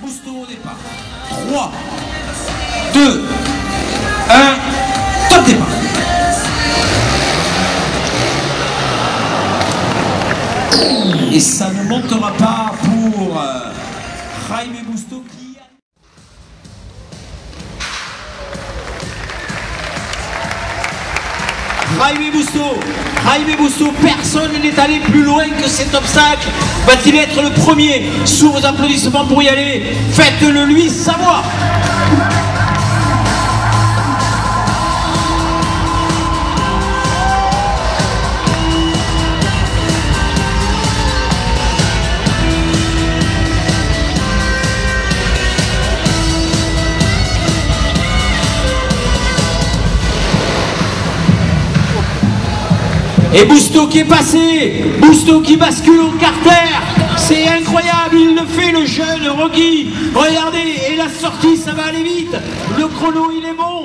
Bousto au départ. 3, 2, 1, top départ. Et ça ne montera pas pour euh, Jaime Busto qui... Jaime Busto, personne n'est allé plus loin que cet obstacle. Va-t-il être le premier Sous vos applaudissements pour y aller, faites-le lui savoir. Et Bousto qui est passé, Bousto qui bascule au carter, c'est incroyable, il le fait le jeune Rocky. Regardez, et la sortie, ça va aller vite. Le chrono, il est bon. 3